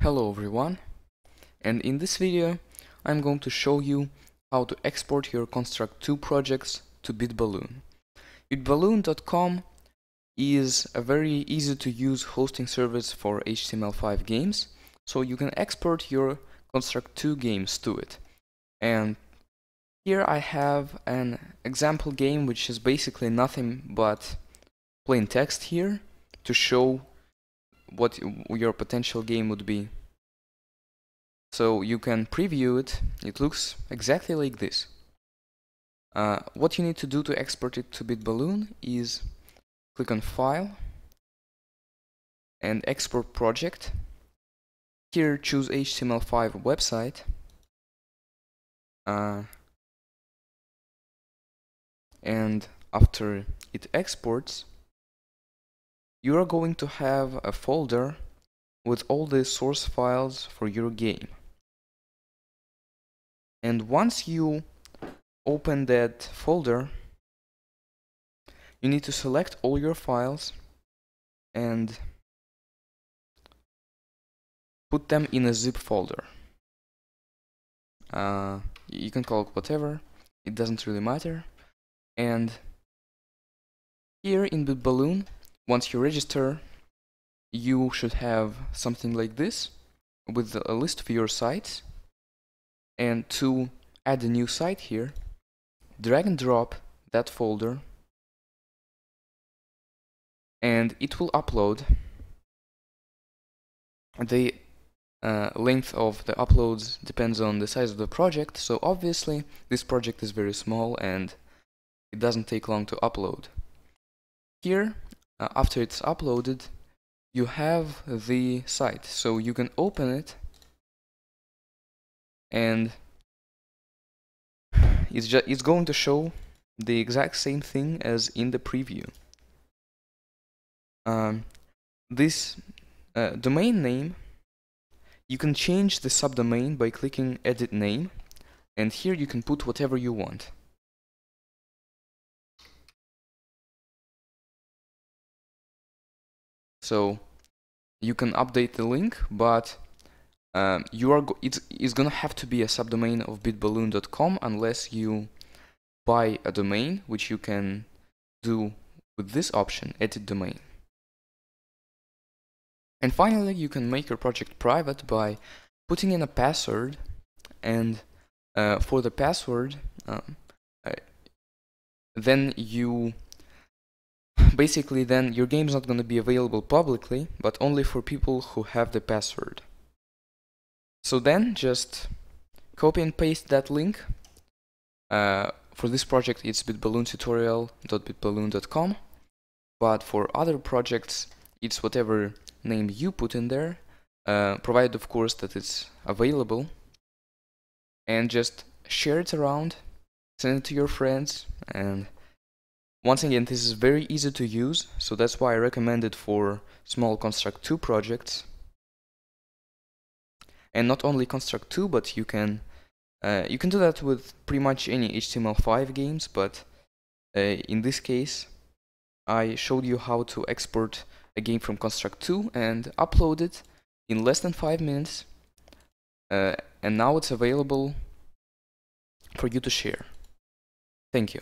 Hello everyone and in this video I'm going to show you how to export your Construct 2 projects to BitBalloon. BitBalloon.com is a very easy to use hosting service for HTML5 games so you can export your Construct 2 games to it. And here I have an example game which is basically nothing but plain text here to show what your potential game would be. So you can preview it. It looks exactly like this. Uh, what you need to do to export it to BitBalloon is click on File and Export Project. Here choose HTML5 website. Uh, and after it exports, you are going to have a folder with all the source files for your game. And once you open that folder, you need to select all your files and put them in a zip folder. Uh, you can call it whatever, it doesn't really matter. And here in BitBalloon, once you register, you should have something like this with a list of your sites. And to add a new site here, drag and drop that folder. And it will upload the uh, length of the uploads depends on the size of the project. So obviously this project is very small and it doesn't take long to upload. Here uh, after it's uploaded you have the site. So you can open it and it's just it's going to show the exact same thing as in the preview. Um, this uh, domain name you can change the subdomain by clicking edit name and here you can put whatever you want so you can update the link but um, you are it's, it's gonna have to be a subdomain of bitballoon.com unless you buy a domain which you can do with this option edit domain. And finally you can make your project private by putting in a password and uh, for the password um, uh, then you basically then your game is not going to be available publicly, but only for people who have the password. So then just copy and paste that link. Uh, for this project it's bitballoontutorial.bitballoon.com but for other projects it's whatever name you put in there, uh, provided of course that it's available and just share it around, send it to your friends and once again, this is very easy to use, so that's why I recommend it for small Construct 2 projects. And not only Construct 2, but you can uh, you can do that with pretty much any HTML5 games, but uh, in this case, I showed you how to export a game from Construct 2 and upload it in less than 5 minutes. Uh, and now it's available for you to share. Thank you.